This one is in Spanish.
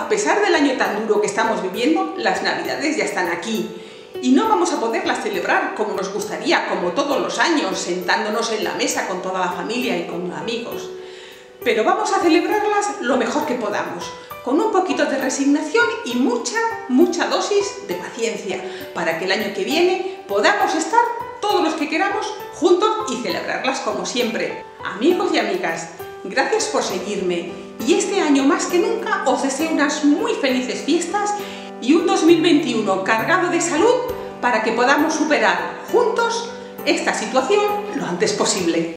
a pesar del año tan duro que estamos viviendo, las navidades ya están aquí y no vamos a poderlas celebrar como nos gustaría, como todos los años, sentándonos en la mesa con toda la familia y con amigos. Pero vamos a celebrarlas lo mejor que podamos, con un poquito de resignación y mucha, mucha dosis de paciencia, para que el año que viene podamos estar todos los que queramos juntos y celebrarlas como siempre. Amigos y amigas, gracias por seguirme y este año más que nunca os deseo unas muy felices fiestas y un 2021 cargado de salud para que podamos superar juntos esta situación lo antes posible.